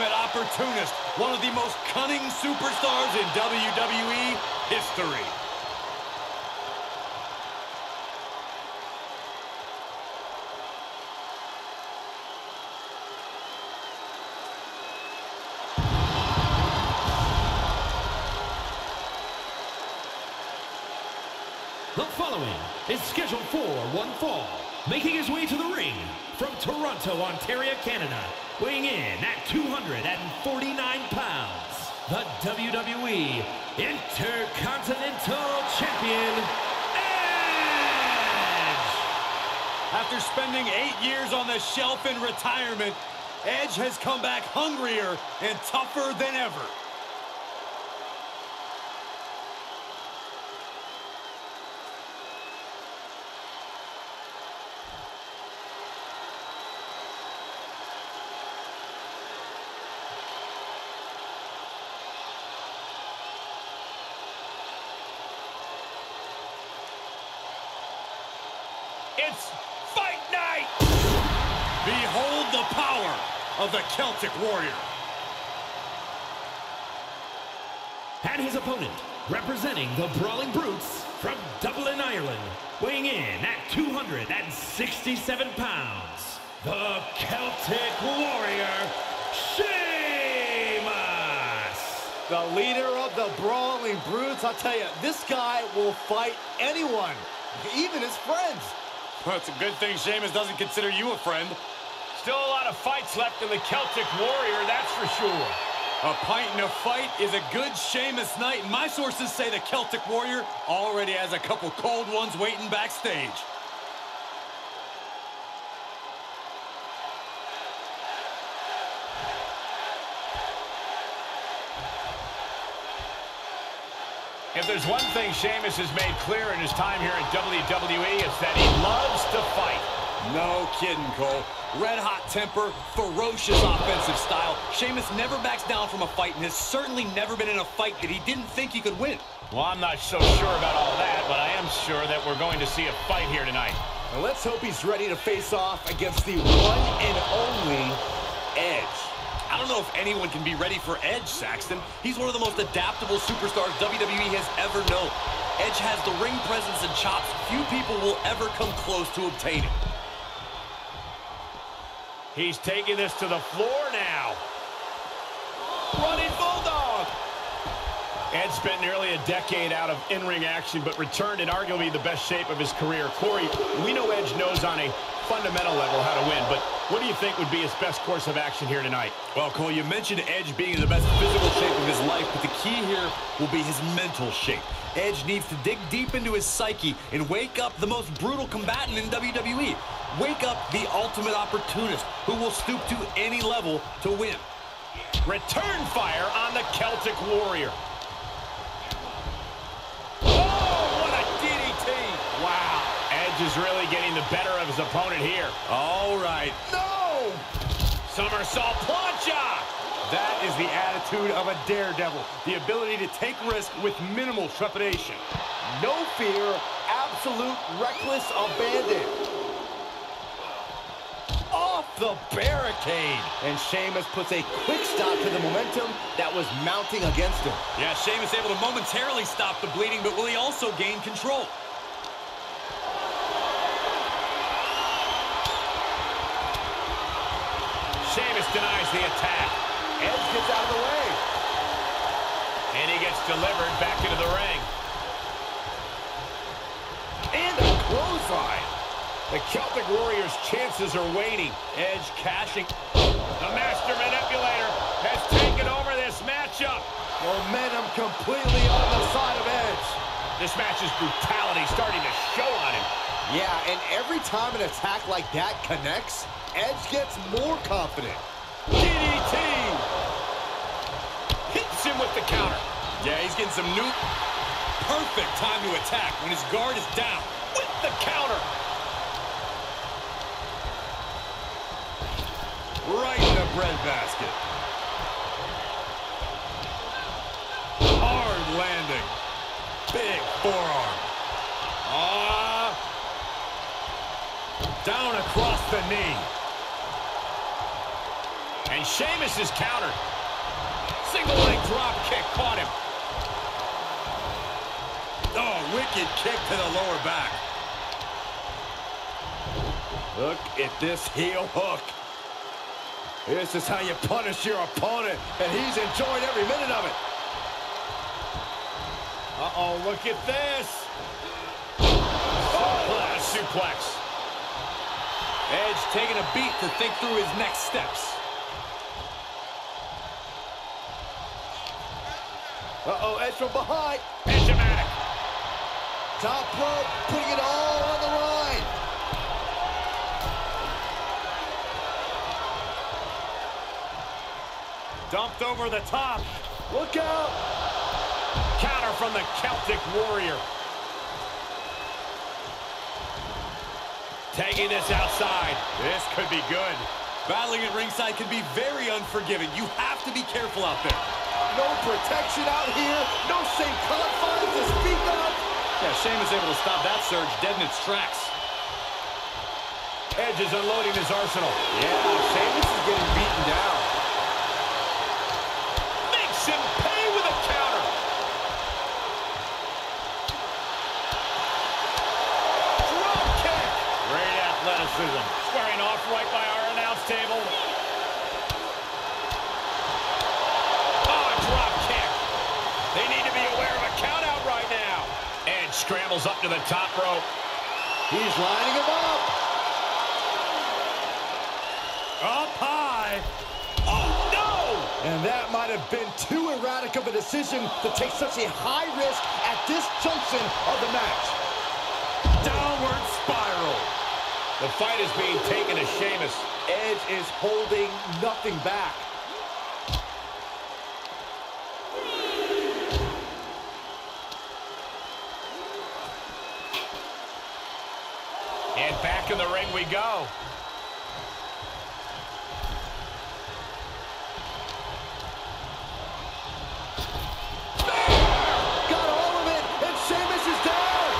Opportunist, one of the most cunning superstars in WWE history. The following is scheduled for one fall, making his way to the ring from Toronto, Ontario, Canada, weighing in at 249 pounds, the WWE Intercontinental Champion, Edge! After spending eight years on the shelf in retirement, Edge has come back hungrier and tougher than ever. It's fight night! Behold the power of the Celtic Warrior. And his opponent, representing the Brawling Brutes from Dublin, Ireland, weighing in at 267 pounds, the Celtic Warrior, Sheamus! The leader of the Brawling Brutes. I'll tell you, this guy will fight anyone, even his friends. Well, it's a good thing Sheamus doesn't consider you a friend. Still a lot of fights left in the Celtic Warrior, that's for sure. A pint and a fight is a good Sheamus night. And my sources say the Celtic Warrior already has a couple cold ones waiting backstage. If there's one thing Sheamus has made clear in his time here in WWE, it's that he loves. No kidding, Cole. Red hot temper, ferocious offensive style. Sheamus never backs down from a fight and has certainly never been in a fight that he didn't think he could win. Well, I'm not so sure about all that, but I am sure that we're going to see a fight here tonight. Now let's hope he's ready to face off against the one and only Edge. I don't know if anyone can be ready for Edge, Saxton. He's one of the most adaptable superstars WWE has ever known. Edge has the ring presence and chops few people will ever come close to obtaining. He's taking this to the floor now. Running Bulldog! Ed spent nearly a decade out of in-ring action, but returned in arguably the best shape of his career. Corey, we know Edge knows on a fundamental level how to win, but what do you think would be his best course of action here tonight? Well, Cole, you mentioned Edge being in the best physical shape of his life, but the key here will be his mental shape. Edge needs to dig deep into his psyche and wake up the most brutal combatant in WWE. Wake up the ultimate opportunist who will stoop to any level to win. Return fire on the Celtic Warrior. Edge is really getting the better of his opponent here. All right. No! Somersault plancha. That is the attitude of a daredevil. The ability to take risk with minimal trepidation. No fear, absolute reckless abandon. Off the barricade. And Sheamus puts a quick stop to the momentum that was mounting against him. Yeah, Sheamus able to momentarily stop the bleeding, but will he also gain control? Sheamus denies the attack. Edge gets out of the way. And he gets delivered back into the ring. And a clothesline. The Celtic Warriors' chances are waning. Edge cashing. The Master Manipulator has taken over this matchup. Momentum completely on the side of Edge. This match's brutality starting to show on him. Yeah, and every time an attack like that connects, Edge gets more confident. DDT! Hits him with the counter. Yeah, he's getting some new... Perfect time to attack when his guard is down. With the counter. Right in the breadbasket. Hard landing. Big forearm. Ah. Down across the knee. And Sheamus is countered. Single leg drop kick caught him. Oh, wicked kick to the lower back. Look at this heel hook. This is how you punish your opponent, and he's enjoying every minute of it. Uh-oh, look at this. Oh, suplex. Edge taking a beat to think through his next steps. Uh-oh, Edge from behind. Edge-o-matic. Top rope, putting it all on the line. Dumped over the top. Look out. Counter from the Celtic Warrior. Taking this outside. This could be good. Battling at ringside can be very unforgiving. You have to be careful out there. No protection out here. No safe confines to speak of. Yeah, Sheamus able to stop that surge dead in its tracks. Edge is unloading his arsenal. Yeah, Sheamus is getting beaten down. Makes him pay with a counter. Drop kick. Great athleticism. Squaring off right by our announce table. Oh, a drop kick. They need to be aware of a count out right now. Edge scrambles up to the top rope. He's lining him up. Up high. Oh, no! And that might have been too erratic of a decision to take such a high risk at this junction of the match. Downward spiral. The fight is being taken to Sheamus. Edge is holding nothing back. And back in the ring we go. Got all of it, and Sheamus is down.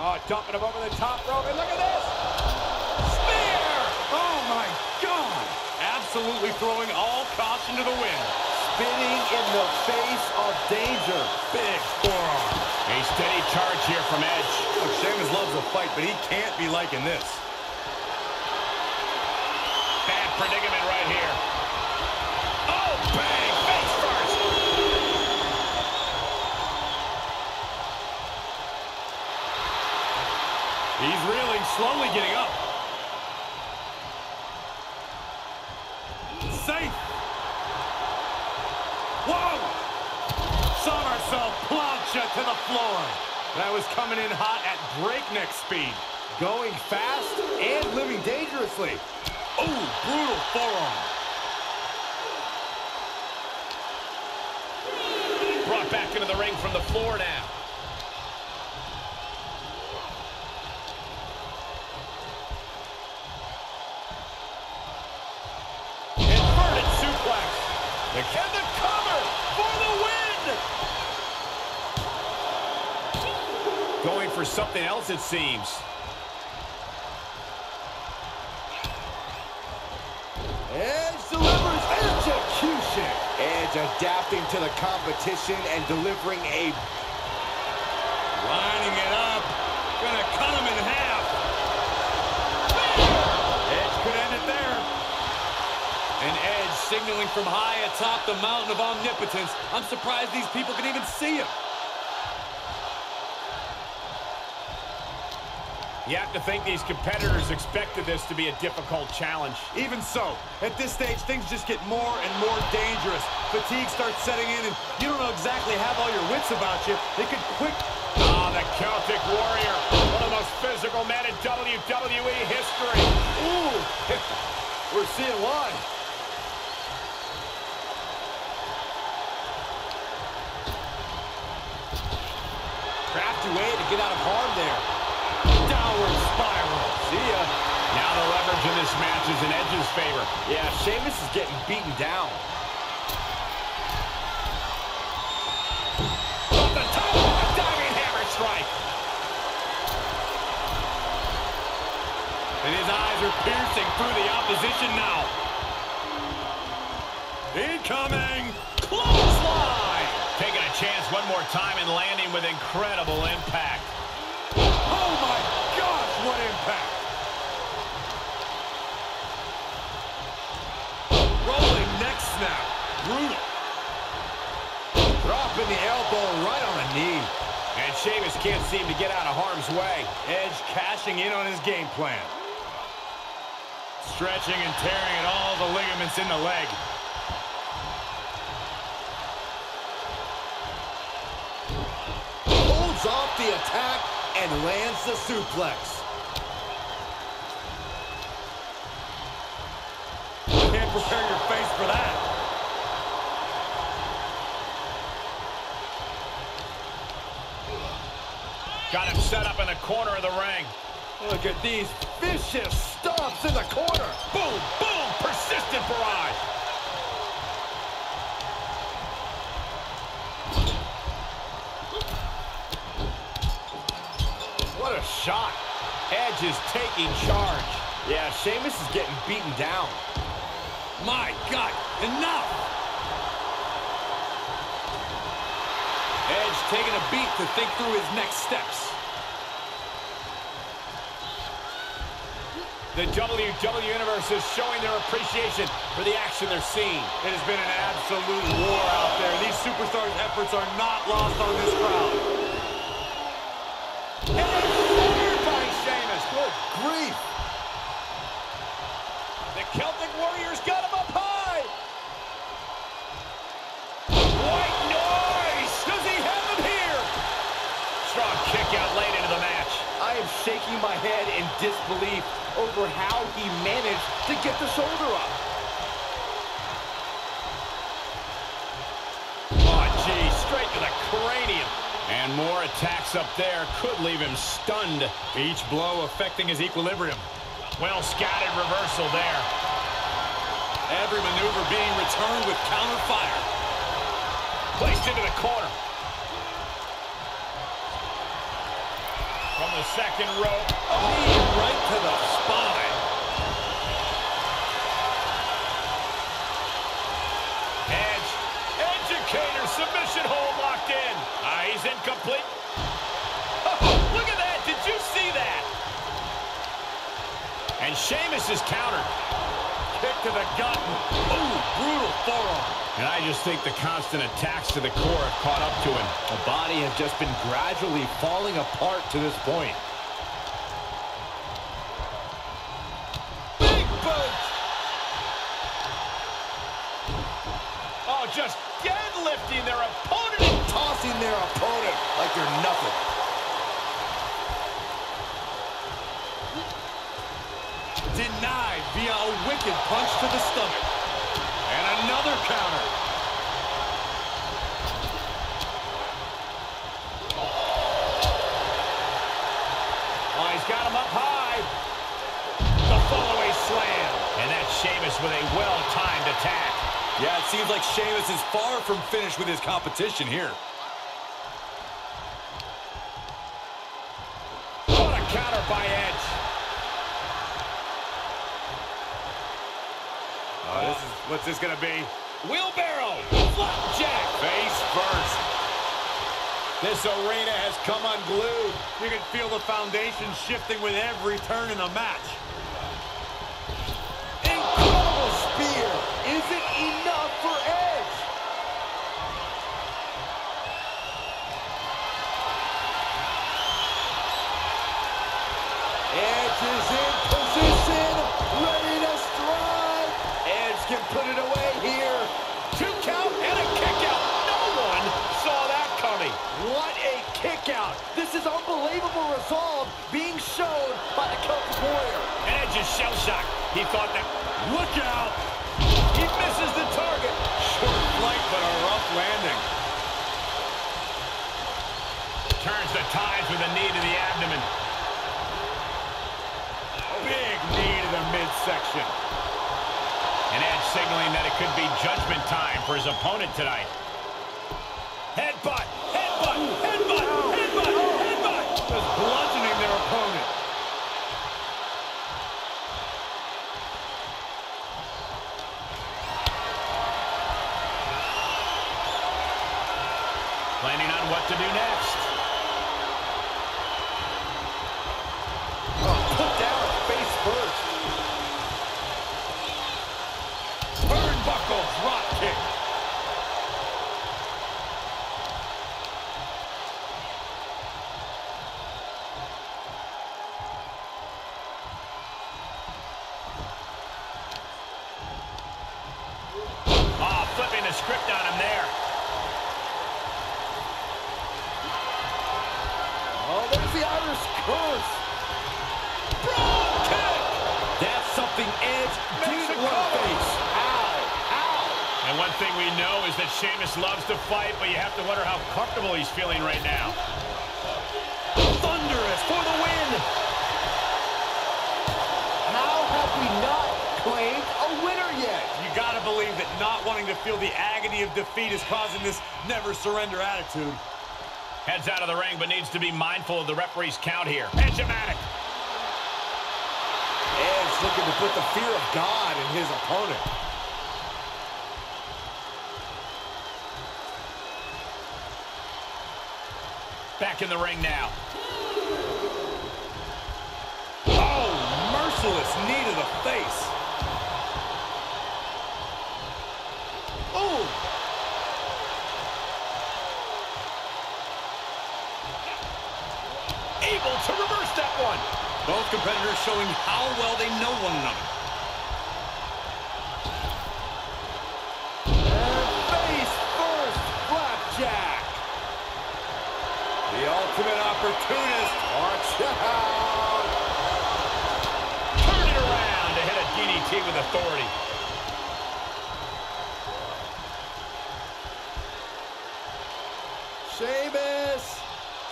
Oh, dumping him over the top rope, and look at this. Absolutely throwing all caution to the wind. Spinning in the face of danger. Big forearm. A steady charge here from Edge. Look, Sheamus loves a fight, but he can't be liking this. Bad predicament right here. Oh, bang! Face first! He's reeling, slowly getting up. Safe. Whoa! Somersault plancha to the floor. That was coming in hot at breakneck speed. Going fast and living dangerously. Oh, brutal forearm. Brought back into the ring from the floor now. Something else, it seems. Edge delivers Edgecution. Edge adapting to the competition and delivering a Lining it up. Gonna cut him in half. Edge could end it there. And Edge signaling from high atop the mountain of omnipotence. I'm surprised these people can even see him. You have to think these competitors expected this to be a difficult challenge. Even so, at this stage, things just get more and more dangerous. Fatigue starts setting in, and you don't know exactly have all your wits about you. They could quick... Ah, the Celtic Warrior, one of the most physical men in WWE history. ooh. We're seeing why. Crafty way to get out of harm there. is in Edge's favor. Yeah, Sheamus is getting beaten down. Off the top, a diving hammer strike. And his eyes are piercing through the opposition now. Incoming! Close line! Taking a chance one more time and landing with incredible impact. Oh my gosh, what impact! Dropping the elbow right on the knee. And Sheamus can't seem to get out of harm's way. Edge cashing in on his game plan. Stretching and tearing at all the ligaments in the leg. Holds off the attack and lands the suplex. Can't prepare your face for that. Got him set up in the corner of the ring. Look at these vicious stomps in the corner. Boom, boom, persistent barrage. What a shot. Edge is taking charge. Yeah, Sheamus is getting beaten down. My God, enough! Edge taking a beat to think through his next steps. The WWE Universe is showing their appreciation for the action they're seeing. It has been an absolute war out there. These superstars' efforts are not lost on this crowd. And it's by Sheamus. Good grief. The Celtic Warriors got him up high. White noise. Does he have him here? Strong kick out late into the match. I am shaking my head in disbelief over how he managed to get the shoulder up. Oh, gee, straight to the cranium. And more attacks up there could leave him stunned. Each blow affecting his equilibrium. Well scattered reversal there. Every maneuver being returned with counter fire. Placed into the corner. The second rope. Knee right to the spine. Edge. Edgecator submission hold locked in. Ah, he's incomplete. Oh, look at that. Did you see that? And Sheamus is countered. Kick to the gut. Ooh, brutal forearm. And I just think the constant attacks to the core have caught up to him. The body has just been gradually falling apart to this point. Big boot! Oh, just deadlifting their opponent. Tossing their opponent like they're nothing. Denied via a wicked punch to the stomach. And another counter. Oh, he's got him up high. The fallaway slam. And that's Sheamus with a well-timed attack. Yeah, it seems like Sheamus is far from finished with his competition here. This what's this gonna be? Wheelbarrow. Flapjack. Face first. This arena has come unglued. You can feel the foundation shifting with every turn in the match. Resolve being shown by the Celtic Warrior. Edge is shell-shocked. He thought that... Look out! He misses the target. Short flight, but a rough landing. Turns the tides with a knee to the abdomen. Big knee to the midsection. And Edge signaling that it could be judgment time for his opponent tonight. Headbutt! Headbutt! Headbutt! Headbutt! Headbutt! Just bludgeoning their opponent. Planning on what to do next. Oh, put down face first. Turnbuckle drop kick. Oh, flipping the script on him there. Oh, there's the Irish curse. Brogue kick. That's something Edge didn't want to face. Ow, ow. And one thing we know is that Sheamus loves to fight, but you have to wonder how comfortable he's feeling right now. Thunderous for the win. How have we not claimed a winner yet? You gotta believe that not wanting to feel the agony of defeat is causing this never surrender attitude. Heads out of the ring, but needs to be mindful of the referee's count here. Edge-o-matic. Edge looking to put the fear of God in his opponent. Back in the ring now. Oh, merciless knee to the face. Oh, Able to reverse that one. Both competitors showing how well they know one another. Opportunist. Watch out. Turn it around to hit a DDT with authority. Sheamus,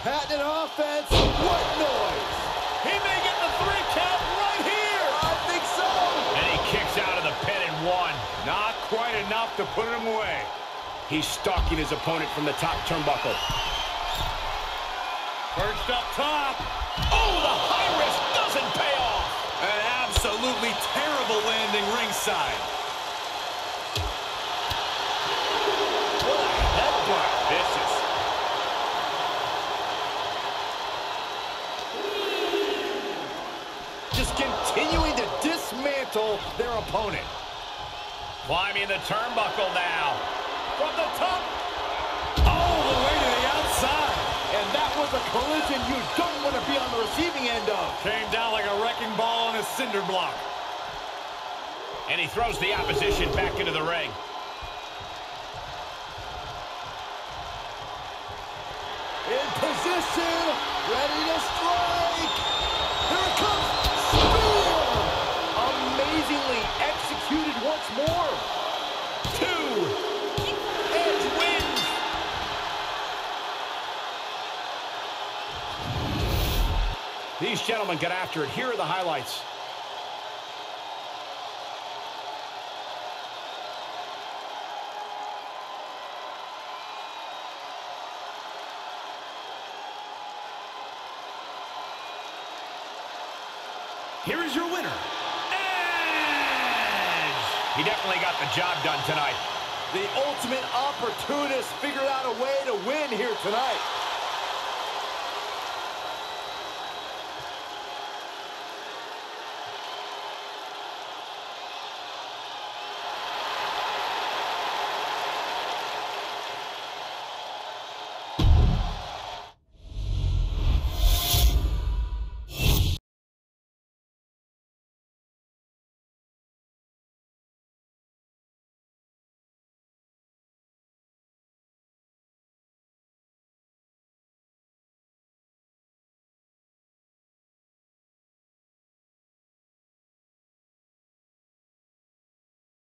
patented offense. What noise? He may get the three count right here. I think so. And he kicks out of the pin and one. Not quite enough to put him away. He's stalking his opponent from the top turnbuckle. Perched up top. Oh, the high risk doesn't pay off. An absolutely terrible landing ringside. What a headbutt. Vicious. Just continuing to dismantle their opponent. Climbing the turnbuckle now. From the top. All the way to the outside. And that was a collision you don't want to be on the receiving end of. Came down like a wrecking ball on a cinder block. And he throws the opposition back into the ring. In position, ready to strike. Here it comes. Spear. Amazingly executed once more. These gentlemen get after it. Here are the highlights. Here is your winner, Edge! He definitely got the job done tonight. The ultimate opportunist figured out a way to win here tonight.